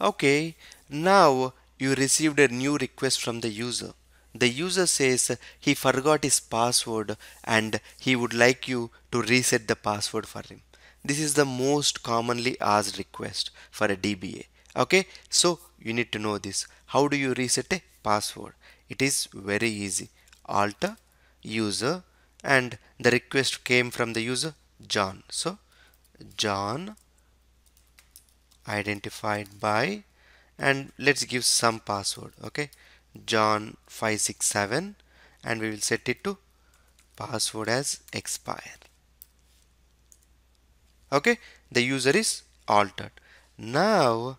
okay now you received a new request from the user. The user says he forgot his password and he would like you to reset the password for him. This is the most commonly asked request for a DBA okay so you need to know this. How do you reset a password? It is very easy. Alter user and the request came from the user John. So John identified by and let's give some password okay? John 567 and we will set it to password as expire okay? The user is altered. Now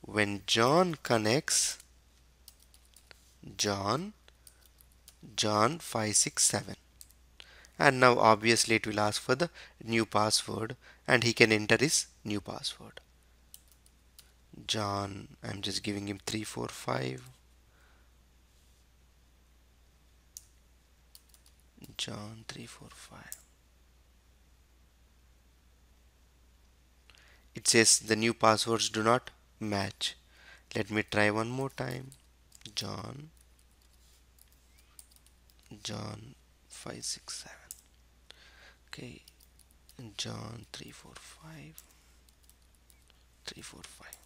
when John connects John John 567 and now obviously it will ask for the new password and he can enter his new password. John I'm just giving him 345 John 345 it says the new passwords do not match. Let me try one more time. John. John 567 okay. John 345 345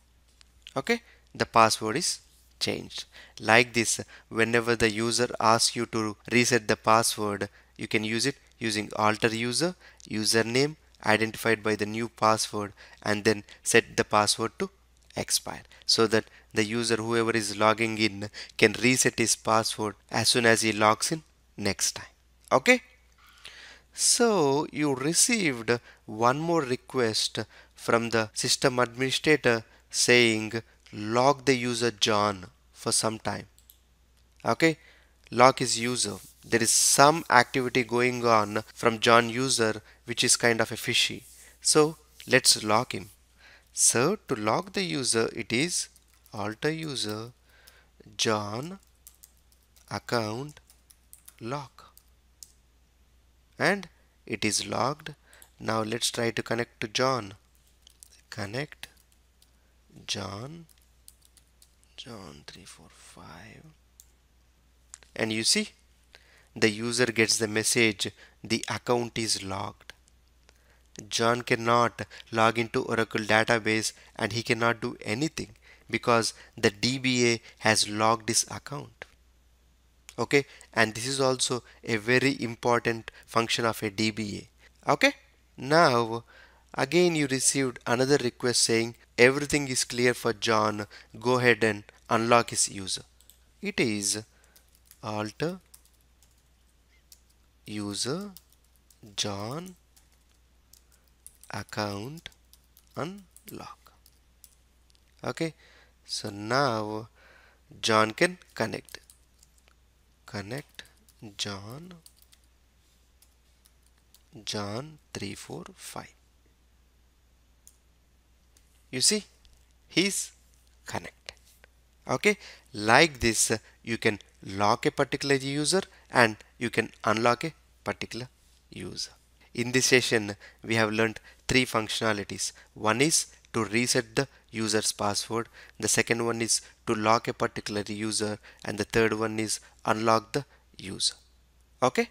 okay. The password is changed. Like this whenever the user asks you to reset the password you can use it using alter user username identified by the new password and then set the password to expire. So that the user whoever is logging in can reset his password as soon as he logs in next time. Okay so you received one more request from the system administrator saying log the user John for some time. Okay? Log his user. There is some activity going on from John user which is kind of a fishy. So let's log him. So to log the user it is alter user John account lock and it is logged. Now let's try to connect to John. Connect. John. John 345 and you see the user gets the message the account is logged. John cannot log into Oracle database and he cannot do anything because the DBA has logged his account okay? And this is also a very important function of a DBA okay? Now again you received another request saying everything is clear for John. Go ahead and unlock his user. It is alter user John account unlock. Okay? So now John can connect connect John John 345 you see he's connected okay like this you can lock a particular user and you can unlock a particular user. In this session we have learned three functionalities. One is to reset the user's password. The second one is to lock a particular user and the third one is unlock the user. Okay